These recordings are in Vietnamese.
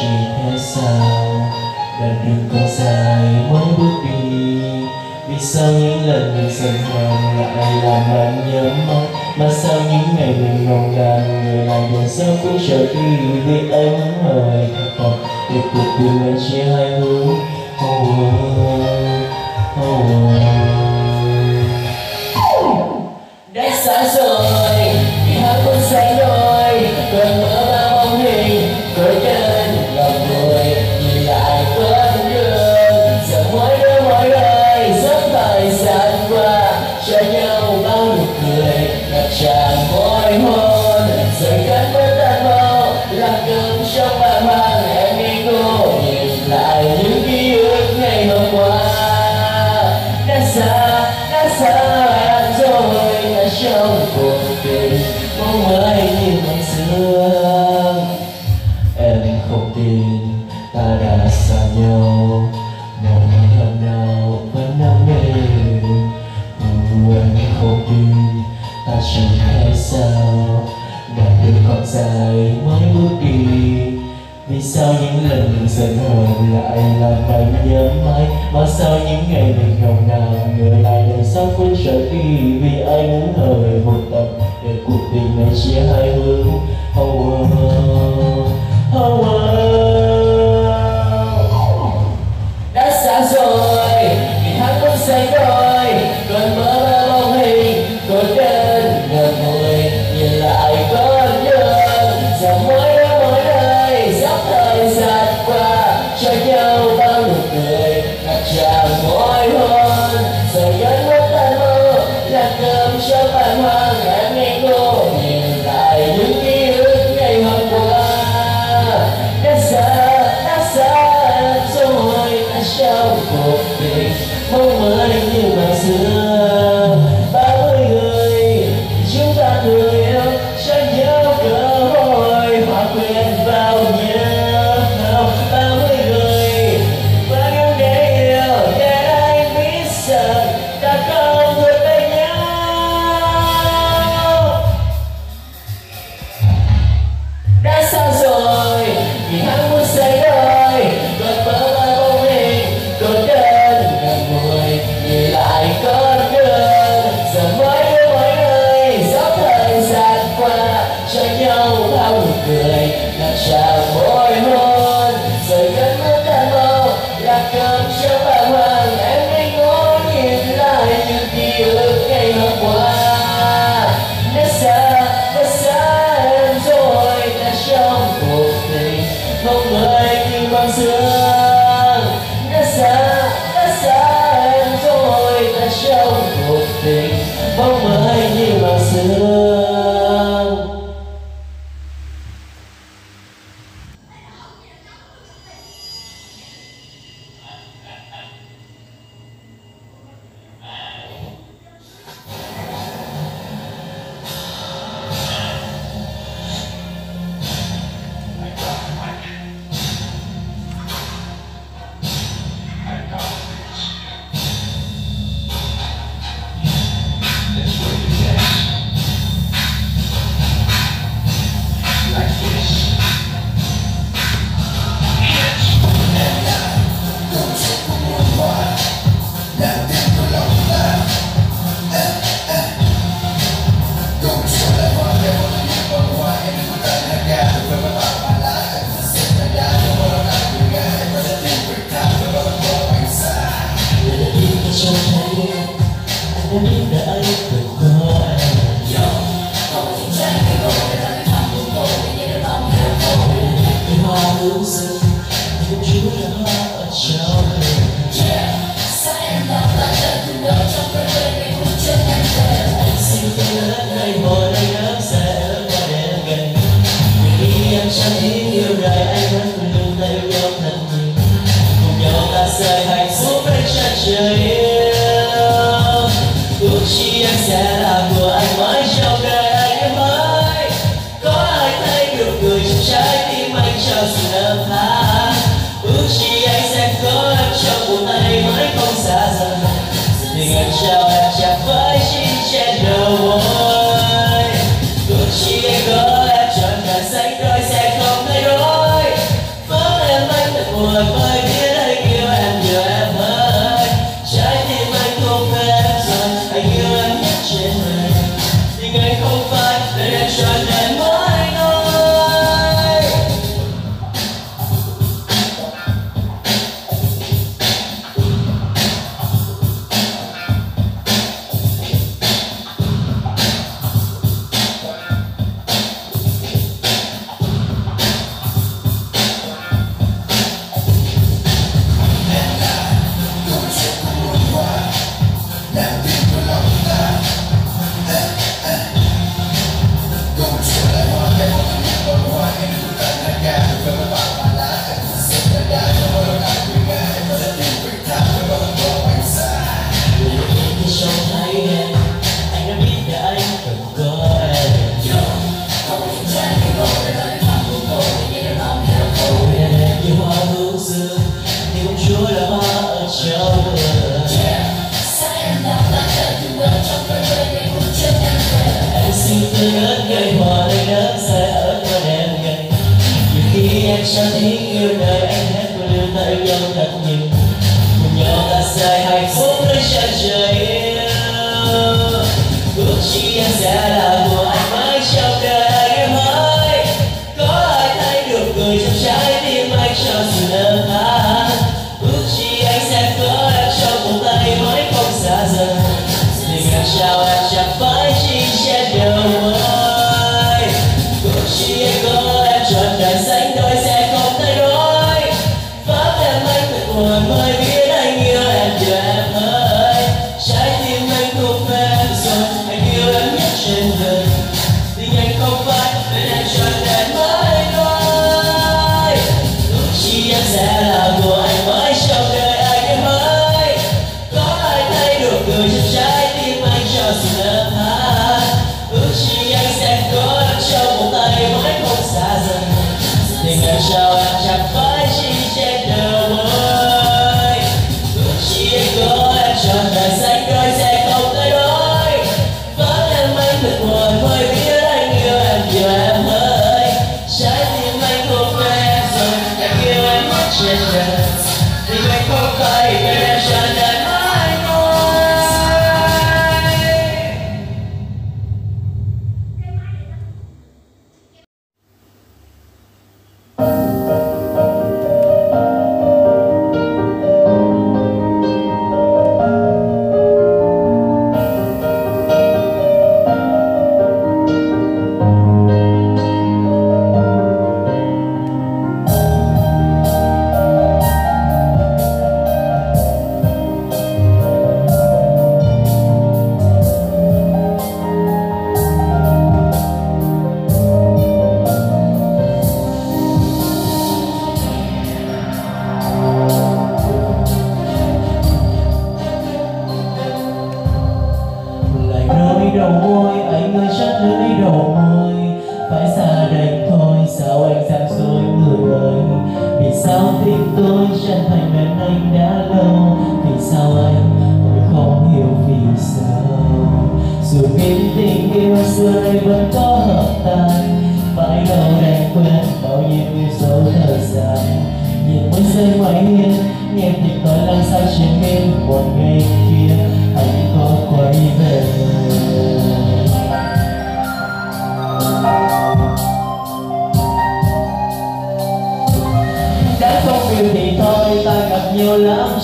chỉ thế sao? Đoạn đường con dài mỗi bước đi. Vì sao những lần mình dần hờn lại làm bạn nhớ mong mà sao những ngày mình ngồng ngàn người lại buồn sao cũng trở đi vì anh hỡi thật để cuộc đời mình chia hai hướng. Không. yêu nhau thật nhiều cùng nhau ta sẽ hạnh phúc đến tràn cuộc chi chia sẽ là Người chắc cứ đi đổ môi phải xa đành thôi, sao anh gian dối người ơi? Vì sao tình tôi chân thành bên anh đã lâu? Vì sao anh tôi không hiểu vì sao? Dù biết tình yêu xưa nay vẫn có hợp tan phải đâu đành quên bao nhiêu yêu dấu thời gian nhìn mỗi giây mãi hiên nghe tình tôi lang xa trên bên một ngày. your love,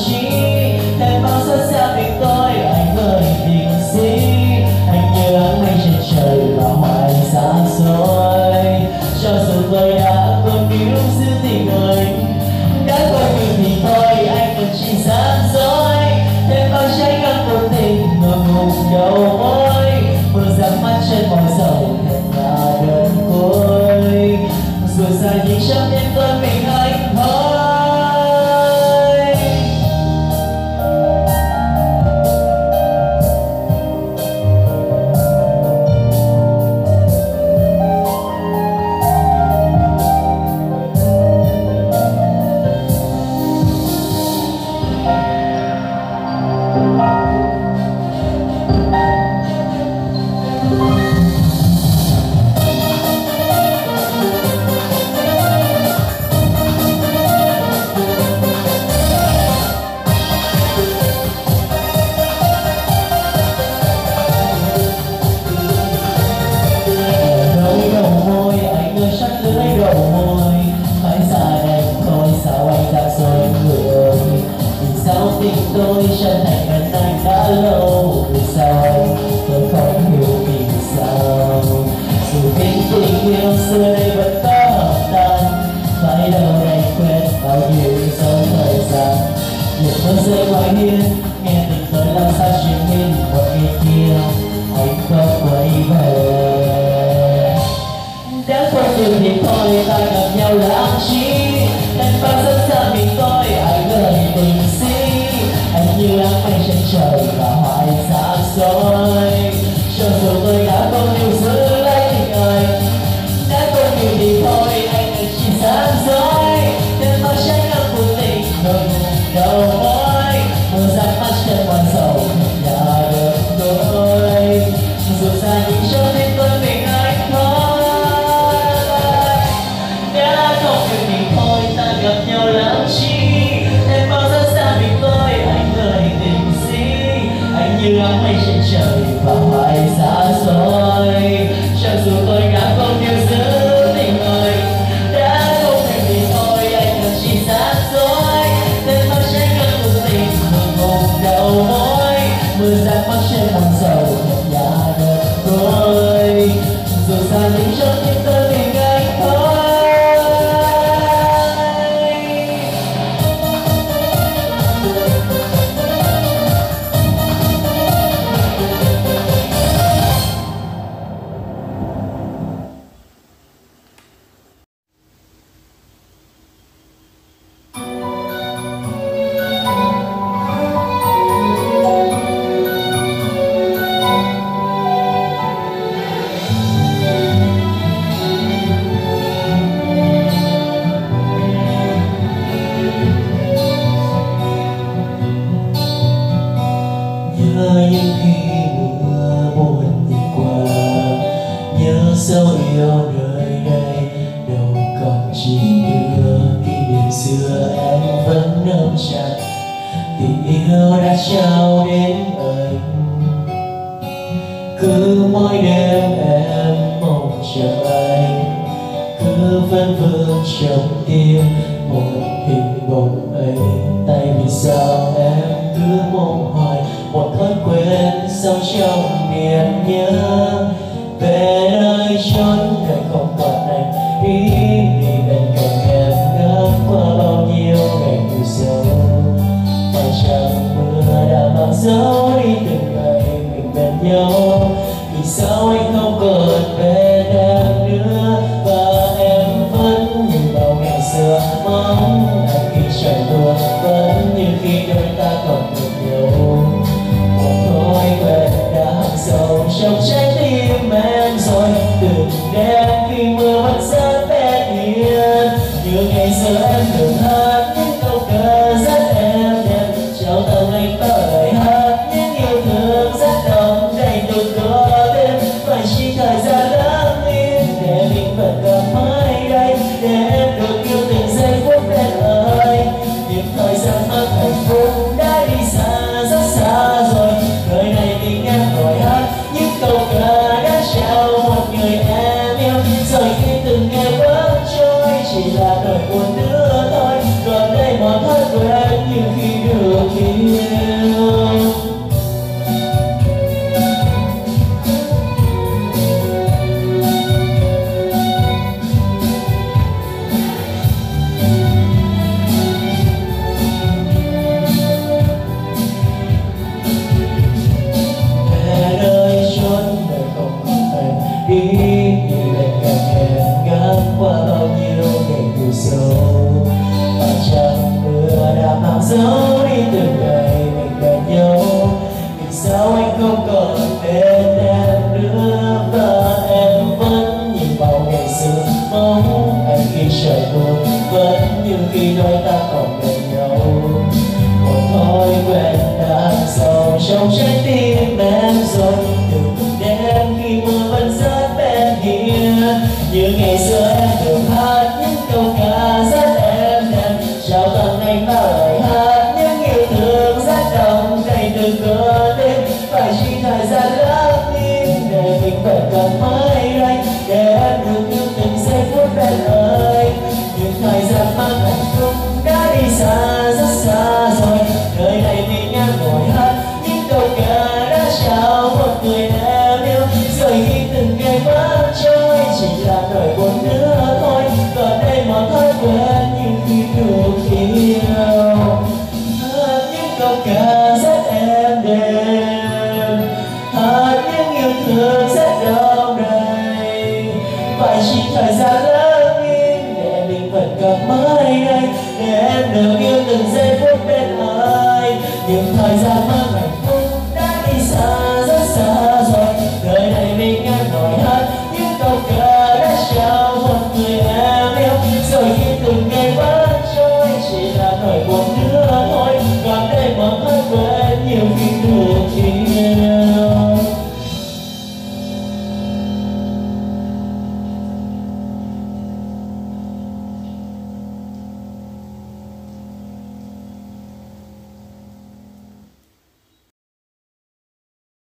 tới thời gian Một phút giây ngoài hiên Nghe tình tới làm sao chứng minh Một ngày kia anh không quay về Đã quên điều thì thôi ta gặp nhau là ám chỉ Đành bao giờ vẫn vương trong tim. Một hình bóng ấy, tại vì sao em cứ mong hoài? Một thói quen sống trong niềm nhớ? Về nơi chốn này không còn anh, ý vì bên cạnh em đã qua bao nhiêu ngày vui sầu phải chẳng mưa đã mang dấu